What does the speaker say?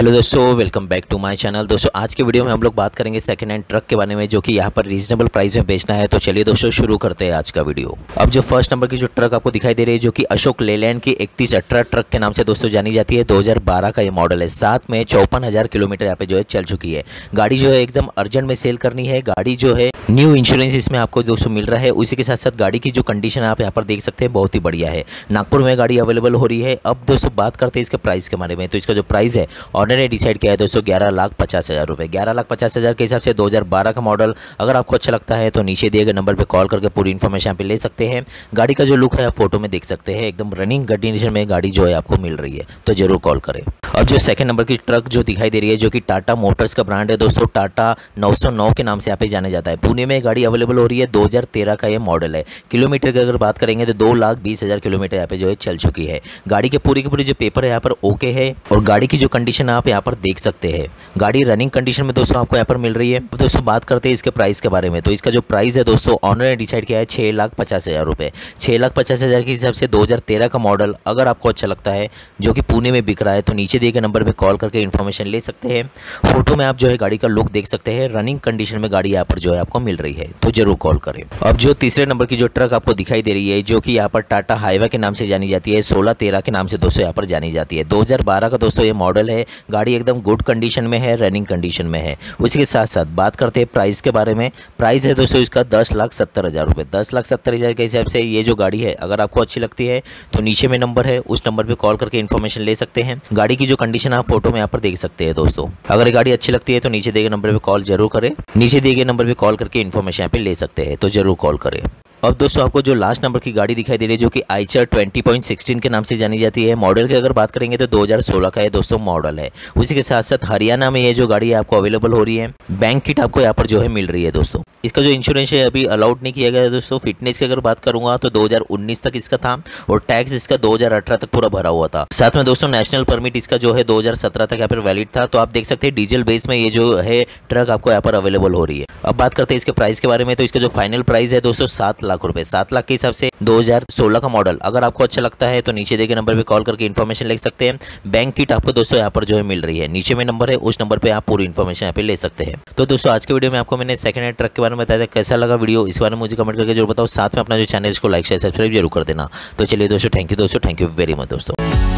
Hello दोस्तों welcome back to my channel दोस्तों, आज के वीडियो में हम लोग बात करेंगे सेकंड हैंड ट्रक के बारे में, जो कि यहाँ पर रीजनेबल प्राइस में बेचना है। तो चलिए दोस्तों, शुरू करते हैं आज का वीडियो अब जो फ़र्स्ट नंबर की जो ट्रक आपको दिखाई दे रही है, जो कि अशोक लेलैंड की इकतीस अठारह ट्रक के नाम से दोस्तों जानी जाती है, दो हज़ार बारह का ये मॉडल है। साथ में चौपन किलोमीटर यहाँ पे जो है चल चुकी है। गाड़ी जो है एकदम अर्जेंट में सेल करनी है। गाड़ी जो है न्यू इंश्योरेंस इसमें आपको दोस्तों मिल रहा है। उसी के साथ साथ गाड़ी की जो कंडीशन आप यहाँ पर देख सकते हैं, बहुत ही बढ़िया है। नागपुर में गाड़ी अवेलेबल हो रही है। अब दोस्तों बात करते हैं इसके प्राइस के बारे में। तो इसका जो प्राइस है ऑनर ने डिसाइड किया है दोस्तों, ग्यारह लाख पचास हज़ार रुपये ग्यारह लाख पचास हज़ार के हिसाब से दो हज़ार बारह का मॉडल, अगर आपको अच्छा लगता है तो नीचे दिए गए नंबर पर कॉल करके पूरी इन्फॉर्मेशन यहाँ पे ले सकते हैं। गाड़ी का जो लुक है, आप फ़ोटो में देख सकते हैं, एकदम रनिंग कंडीशन में गाड़ी जो है आपको मिल रही है तो ज़रूर कॉल करें। अब जो सेकंड नंबर की ट्रक जो दिखाई दे रही है, जो कि टाटा मोटर्स का ब्रांड है दोस्तों टाटा 909 के नाम से यहाँ पे जाने जाता है। पुणे में गाड़ी अवेलेबल हो रही है 2013 का ये मॉडल है। किलोमीटर की अगर बात करेंगे तो दो लाख बीस हज़ार किलोमीटर यहाँ पे जो है चल चुकी है। गाड़ी के पूरी की पूरी जो पेपर है, यहाँ पर ओके है, और गाड़ी की जो कंडीशन आप यहाँ पर देख सकते हैं। गाड़ी रनिंग कंडीशन में दोस्तों आपको यहाँ पर मिल रही है। दोस्तों बात करते हैं इसके प्राइस के बारे में। तो इसका जो प्राइस है दोस्तों ऑनर ने डिसाइड किया है छः लाख पचास हज़ार रुपये छः लाख पचास हज़ार के हिसाब से दो हज़ार तेरह का मॉडल अगर आपको अच्छा लगता है, जो कि पुणे में बिक रहा है तो नीचे दिए गए नंबर पर कॉल करके इन्फॉर्मेशन ले सकते हैं। फ़ोटो में आप जो है गाड़ी का लुक देख सकते हैं। रनिंग कंडीशन में गाड़ी यहाँ पर जो है आपको मिल रही है। तो ज़रूर कॉल करें। अब जो तीसरे नंबर की जो ट्रक आपको दिखाई दे रही है, जो कि यहाँ पर टाटा हाईवे के नाम से जानी जाती है, सोलह तेरह के नाम से दोस्तों यहाँ पर जानी जाती है। दो हज़ार बारह का दोस्तों ये मॉडल है। गाड़ी एकदम गुड कंडीशन में है रनिंग कंडीशन में है। उसी के साथ साथ बात करते हैं प्राइस के बारे में। प्राइस है दोस्तों इसका दस लाख सत्तर हज़ार रुपये दस लाख सत्तर हज़ार के हिसाब से ये जो गाड़ी है, अगर आपको अच्छी लगती है तो नीचे में नंबर है, उस नंबर पर कॉल करके इन्फॉर्मेशन ले सकते हैं। गाड़ी की जो कंडीशन आप फ़ोटो में यहाँ पर देख सकते हैं दोस्तों। अगर ये गाड़ी अच्छी लगती है तो नीचे दिए गए नंबर पर कॉल ज़रूर करें। नीचे दिए गए नंबर पर कॉल करके इन्फॉर्मेशन यहाँ पे ले सकते हैं तो ज़रूर कॉल करें। अब दोस्तों आपको जो लास्ट नंबर की गाड़ी दिखाई दे रही है, जो कि आइचर 20.16 के नाम से जानी जाती है। मॉडल की अगर बात करेंगे तो 2016 का ये दोस्तों मॉडल है। उसी के साथ साथ हरियाणा में ये जो गाड़ी आपको अवेलेबल हो रही है। बैंक किट आपको यहाँ पर जो है मिल रही है दोस्तों। इसका जो इंश्योरेंस है, अभी अलाउड नहीं किया गया है दोस्तों। फिटनेस की अगर बात करूँगा तो दो हज़ार उन्नीस तक इसका था और टैक्स इसका दो हज़ार अठारह तक पूरा भरा हुआ था। साथ में दोस्तों नेशनल परमिट इसका जो है दो हज़ार सत्रह तक यहाँ पर वैलिड था। तो आप देख सकते हैं डीजल बेस में ये जो है ट्रक आपको यहाँ पर अवेलेबल हो रही है। अब बात करते हैं इसके प्राइस के बारे में तो इसका जो फाइनल प्राइस है दोस्तों, सात लाख रुपए, सात लाख के हिसाब से 2016 का मॉडल अगर आपको अच्छा लगता है तो नीचे देखे नंबर पे कॉल करके इन्फॉर्मेशन ले सकते हैं। बैंक किट आपको दोस्तों यहाँ पर जो है मिल रही है। नीचे में नंबर है, उस नंबर पर आप पूरी इन्फॉर्मेशन यहाँ पे ले सकते हैं। तो दोस्तों, आज के वीडियो में आपको मैंने सेकंड हैंड ट्रक के बारे में बताया था, कैसा लगा वीडियो इस बारे में मुझे कमेंट करके ज़रूर बताओ। साथ में अपना जो चैनल इसको लाइक शेयर सब्सक्राइब ज़रूर कर देना। तो चलिए दोस्तों थैंक यू दोस्तों थैंक यू वेरी मच दोस्तों।